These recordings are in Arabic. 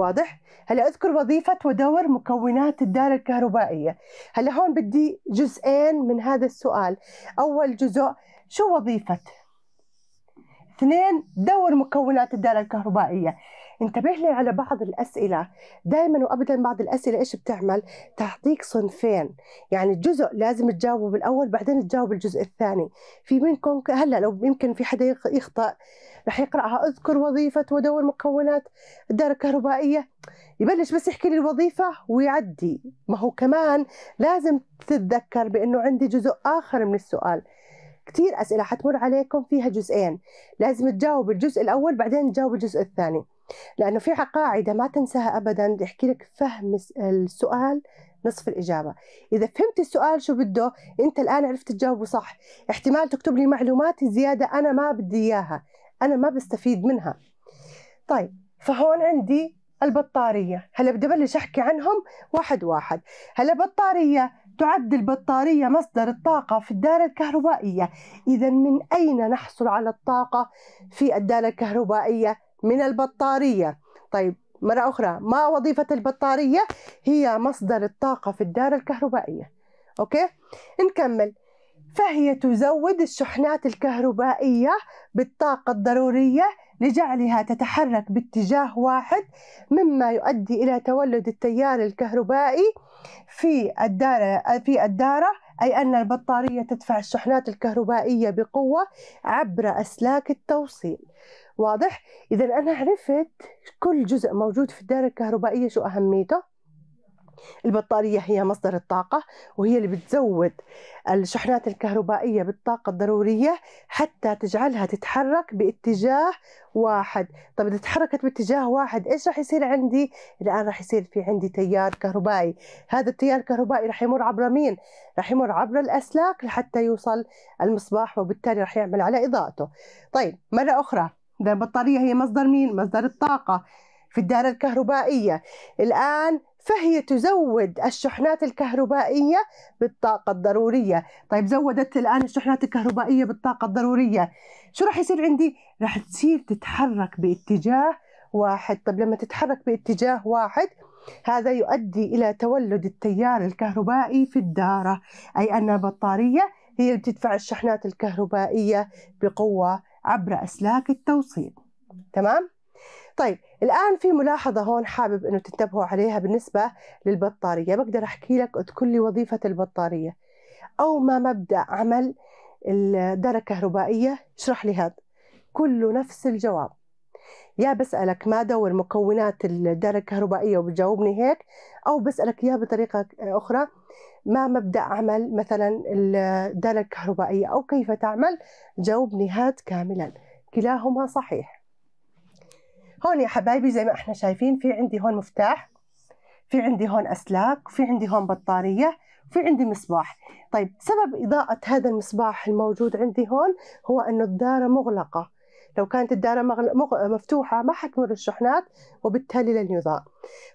واضح؟ هلا أذكر وظيفة ودور مكونات الدالة الكهربائية. هلا هون بدي جزئين من هذا السؤال. أول جزء شو وظيفة؟ اثنين دور مكونات الدالة الكهربائية. انتبه لي على بعض الأسئلة. دائما وأبدا بعض الأسئلة إيش بتعمل؟ تعطيك صنفين. يعني الجزء لازم تجاوبه بالأول بعدين تجاوب الجزء الثاني. في منكم هلأ لو يمكن في حدا يخطأ رح يقرأها. أذكر وظيفة ودور مكونات الدالة الكهربائية. يبلش بس يحكي لي الوظيفة ويعدي. ما هو كمان لازم تتذكر بأنه عندي جزء آخر من السؤال. كثير أسئلة حتمر عليكم فيها جزئين. لازم تجاوب الجزء الأول بعدين تجاوب الجزء الثاني. لأنه في قاعدة ما تنساها أبدا يحكي لك فهم السؤال نصف الإجابة. إذا فهمت السؤال شو بده أنت الآن عرفت تجاوبه صح. احتمال تكتب لي معلومات زيادة أنا ما بدي إياها. أنا ما بستفيد منها. طيب فهون عندي البطارية. هلأ بدي أبلش أحكي عنهم واحد واحد. هلأ بطارية تعد البطارية مصدر الطاقة في الدالة الكهربائية. إذا من أين نحصل على الطاقة في الدالة الكهربائية؟ من البطارية. طيب مرة أخرى ما وظيفة البطارية؟ هي مصدر الطاقة في الدالة الكهربائية. أوكي؟ نكمل. فهي تزود الشحنات الكهربائية بالطاقة الضرورية لجعلها تتحرك باتجاه واحد مما يؤدي إلى تولد التيار الكهربائي في الدارة في الدارة أي أن البطارية تدفع الشحنات الكهربائية بقوة عبر أسلاك التوصيل واضح؟ إذا أنا عرفت كل جزء موجود في الدائرة الكهربائية شو أهميته البطارية هي مصدر الطاقة وهي اللي بتزود الشحنات الكهربائية بالطاقة الضرورية حتى تجعلها تتحرك باتجاه واحد. طب إذا تحركت باتجاه واحد إيش راح يصير عندي؟ الآن راح يصير في عندي تيار كهربائي. هذا التيار الكهربائي راح يمر عبر مين؟ راح يمر عبر الأسلاك لحتى يوصل المصباح وبالتالي راح يعمل على إضاءته. طيب مرة أخرى البطارية هي مصدر مين؟ مصدر الطاقة في الدائرة الكهربائية. الآن فهي تزود الشحنات الكهربائية بالطاقة الضرورية. طيب زودت الآن الشحنات الكهربائية بالطاقة الضرورية. شو راح يصير عندي؟ راح تصير تتحرك باتجاه واحد. طيب لما تتحرك باتجاه واحد هذا يؤدي إلى تولد التيار الكهربائي في الدارة. أي أن البطارية هي اللي بتدفع الشحنات الكهربائية بقوة عبر أسلاك التوصيل. تمام؟ طيب الآن في ملاحظة هون حابب أنه تنتبهوا عليها بالنسبة للبطارية. بقدر أحكي لك اذكر لي وظيفة البطارية. أو ما مبدأ عمل الدارة الكهربائية. اشرح لي هذا. كله نفس الجواب. يا بسألك ما دور مكونات الدارة الكهربائية وبتجاوبني هيك أو بسألك إياها بطريقة أخرى. ما مبدأ عمل مثلا الدالة الكهربائية أو كيف تعمل؟ جاوبني هات كاملا. كلاهما صحيح. هون يا حبايبي زي ما إحنا شايفين في عندي هون مفتاح في عندي هون أسلاك في عندي هون بطارية في عندي مصباح. طيب سبب إضاءة هذا المصباح الموجود عندي هون هو أنه الدارة مغلقة. لو كانت الدارة مفتوحة ما حتمر الشحنات وبالتالي لن يضاء.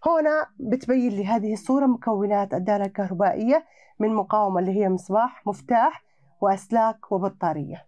هنا بتبين لي هذه الصورة مكونات الدارة الكهربائية من مقاومة اللي هي مصباح مفتاح وأسلاك وبطارية.